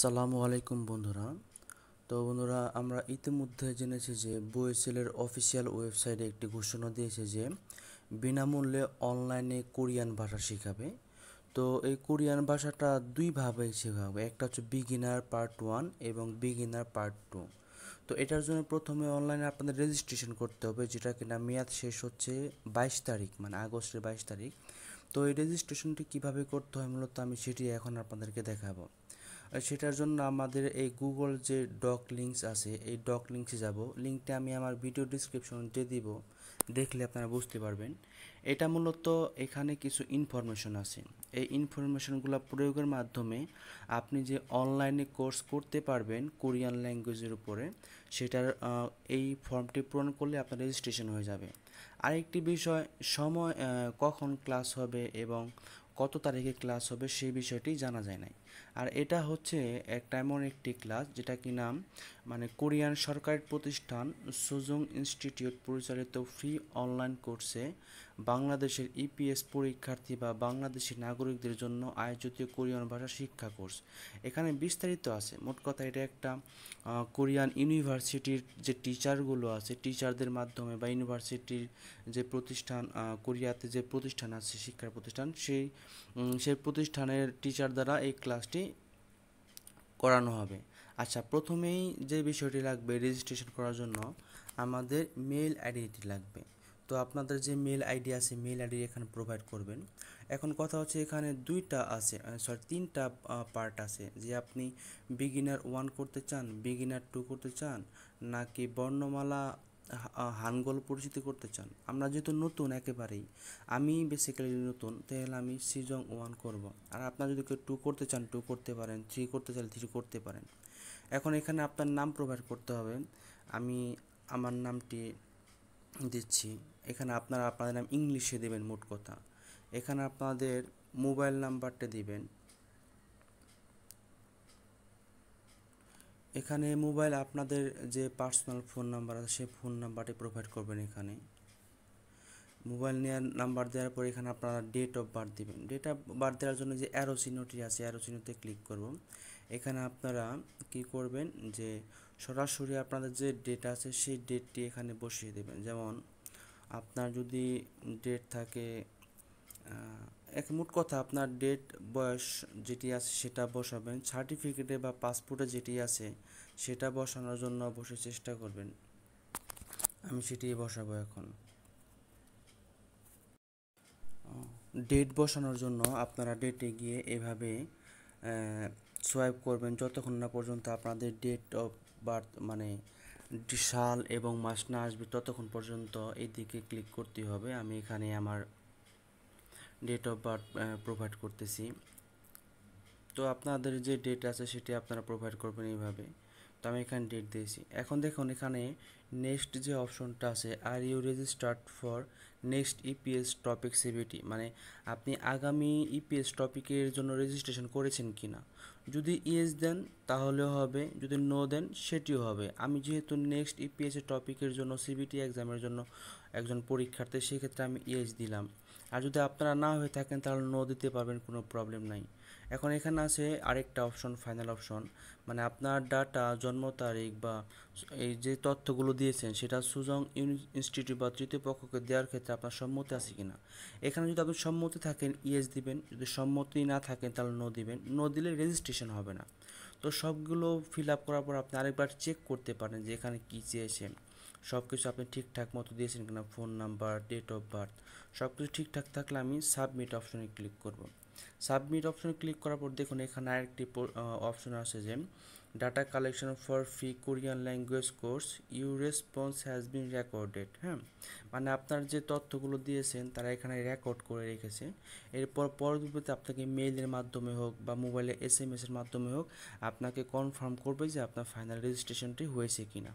সালামু আলাইকুম বন্ধুরা। তো বন্ধুরা, আমরা ইতিমধ্যে জেনেছি যে বুয়েসেলের অফিসিয়াল ওয়েবসাইটে একটি ঘোষণা দিয়েছে যে বিনামূল্যে অনলাইনে কোরিয়ান ভাষা শেখাবে। তো এই কোরিয়ান ভাষাটা দুইভাবে শেখাবে, একটা হচ্ছে বিগিনার পার্ট ওয়ান এবং বিগিনার পার্ট টু তো এটার জন্য প্রথমে অনলাইনে আপনাদের রেজিস্ট্রেশন করতে হবে, যেটা কিনা মেয়াদ শেষ হচ্ছে বাইশ তারিখ মানে আগস্টের বাইশ তারিখ। তো এই রেজিস্ট্রেশনটি কীভাবে করতে হয় মূলত আমি সেটি এখন আপনাদেরকে দেখাবো। সেটার জন্য আমাদের এই গুগল যে ডক লিঙ্কস আছে, এই ডক লিঙ্কসে যাব। লিঙ্কটা আমি আমার ভিডিও ডিসক্রিপশনে দিব। দেখলে আপনারা বুঝতে পারবেন। এটা মূলত এখানে কিছু ইনফরমেশন আছে। এই ইনফরমেশনগুলো প্রয়োগের মাধ্যমে আপনি যে অনলাইনে কোর্স করতে পারবেন কোরিয়ান ল্যাঙ্গুয়েজের উপরে, সেটার এই ফর্মটি পূরণ করলে আপনার রেজিস্ট্রেশন হয়ে যাবে। আরেকটি বিষয়, সময় কখন ক্লাস হবে এবং কত তারিখে ক্লাস হবে সেই বিষয়টি জানা যায় নাই। আর এটা হচ্ছে একটা এমন একটি ক্লাস যেটা কি নাম? মানে কোরিয়ান সরকারের প্রতিষ্ঠান সুজুং ইনস্টিটিউট পরিচালিত ফ্রি অনলাইন কোর্সে বাংলাদেশের ইপিএস পরীক্ষার্থী বা বাংলাদেশি নাগরিকদের জন্য আয়োজিত কোরিয়ান ভাষা শিক্ষা কোর্স। এখানে বিস্তারিত আছে। মোট কথা এটা একটা কোরিয়ান ইউনিভার্সিটির যে টিচারগুলো আছে, টিচারদের মাধ্যমে বা ইউনিভার্সিটির যে প্রতিষ্ঠান কোরিয়াতে যে প্রতিষ্ঠান আছে, শিক্ষার প্রতিষ্ঠান, সেই সেই প্রতিষ্ঠানের টিচার দ্বারা এই ক্লাসটি করানো হবে। আচ্ছা প্রথমেই যে বিষয়টি লাগবে রেজিস্ট্রেশন করার জন্য, আমাদের মেল আইডিটি লাগবে। তো আপনাদের যে মেল আইডি আছে মেল আইডি এখানে প্রোভাইড করবেন। এখন কথা হচ্ছে এখানে দুইটা আছে সরি তিনটা পার্ট আছে। যে আপনি বিগিনার ওয়ান করতে চান বিগিনার টু করতে চান, নাকি বর্ণমালা হানগোল পরিচিতি করতে চান। আমরা যেহেতু নতুন একেবারেই, আমি বেসিক্যালি নতুন, তাহলে আমি সিজং ওয়ান করব। আর আপনারা যদি কেউ টু করতে চান টু করতে পারেন থ্রি করতে চান থ্রি করতে পারেন। এখন এখানে আপনার নাম প্রোভাইড করতে হবে। আমি, আমার নামটি দিচ্ছি। এখানে আপনারা আপনাদের নাম ইংলিশে দেবেন মোট কথা। এখানে আপনাদের মোবাইল নাম্বারটা দিবেন। এখানে মোবাইল আপনাদের যে পার্সোনাল ফোন নাম্বার আছে, সেই ফোন নাম্বারটি প্রোভাইড করবেন এখানে। মোবাইল নেওয়ার নাম্বার দেওয়ার পর এখানে আপনারা ডেট অফ বার্থ দিবেন। ডেট অফ বার্থ দেওয়ার জন্য যে অ্যারো চিহ্নটি আছে অ্যারো চিহ্নতে ক্লিক করব এখানে আপনারা কি করবেন যে সরাসরি আপনাদের যে ডেট আছে সেই ডেটটি এখানে বসিয়ে দেবেন। যেমন আপনার যদি ডেট থাকে এক মোট কথা আপনার ডেট বয়স যেটি আছে সেটা বসাবেন। সার্টিফিকেটে বা পাসপোর্টে যেটি আছে সেটা বসানোর জন্য অবশ্যই চেষ্টা করবেন। আমি সেটি বসাবো এখন। ডেট বসানোর জন্য আপনারা ডেটে গিয়ে এভাবে সোয়াইপ করবেন যতক্ষণ না পর্যন্ত আপনাদের ডেট অফ বার্থ মানে সাল এবং মাস না আসবে ততক্ষণ পর্যন্ত এই দিকে ক্লিক করতে হবে। আমি এখানে আমার ডেট অফ বার্থ প্রোভাইড করতেছি। তো আপনাদের যে ডেট আছে সেটি আপনারা প্রোভাইড করবেন এইভাবে। তো আমি এখানে ডেট দিয়েছি। এখন দেখুন এখানে নেক্সট যে অপশনটা আছে are you registered for next EPS topic CBT মানে আপনি আগামী ইপিএস টপিকের জন্য রেজিস্ট্রেশন করেছেন কি না যদি ইয়েস দেন, তাহলে হবে। যদি নো দেন, সেটিও হবে। আমি যেহেতু নেক্সট ইপিএস টপিকের জন্য সিবিটি এক্সামের জন্য একজন পরীক্ষার্থী, সেক্ষেত্রে আমি ইয়েস দিলাম। আর যদি আপনারা না হয়ে থাকেন, তাহলে নো দিতে পারবেন, কোনো প্রবলেম নাই। এখন এখানে আছে আরেকটা অপশন ফাইনাল অপশন মানে আপনার ডাটা জন্ম তারিখ বা এই যে তথ্যগুলো দিয়েছেন, সেটা সুজং ইনস্টিটিউট বা তৃতীয় পক্ষকে দেওয়ার ক্ষেত্রে আপনার সম্মতি আছে কিনা? এখানে যদি আপনি সম্মতি থাকেন ইয়েস দিবেন। যদি সম্মতি না থাকেন, তাহলে নো দিবেন। নো দিলে রেজিস্ট্রেশন হবে না। তো সবগুলো ফিল আপ করার পর আপনি আরেকবার চেক করতে পারেন যে এখানে কী চেয়েছে সব কিছু আপনি ঠিকঠাক মতো দিয়েছেন কিনা phone number date of birth সব কিছু ঠিকঠাক থাকলে আমি সাবমিট অপশনে ক্লিক করব। সাবমিট অপশনে ক্লিক করার পর দেখুন এখানে আরেকটি অপশন আছে যে data collection for free Korean language course your response has been recorded হ্যাঁ? মানে আপনার যে তথ্যগুলো দিয়েছেন, তারা এখানে রেকর্ড করে রেখেছে। এরপর পরবর্তীতে আপনাকে মেইলের মাধ্যমে হোক বা মোবাইলে এস এম এসের মাধ্যমে হোক, আপনাকে কনফার্ম করবে যে আপনার ফাইনাল রেজিস্ট্রেশনটি হয়েছে কিনা।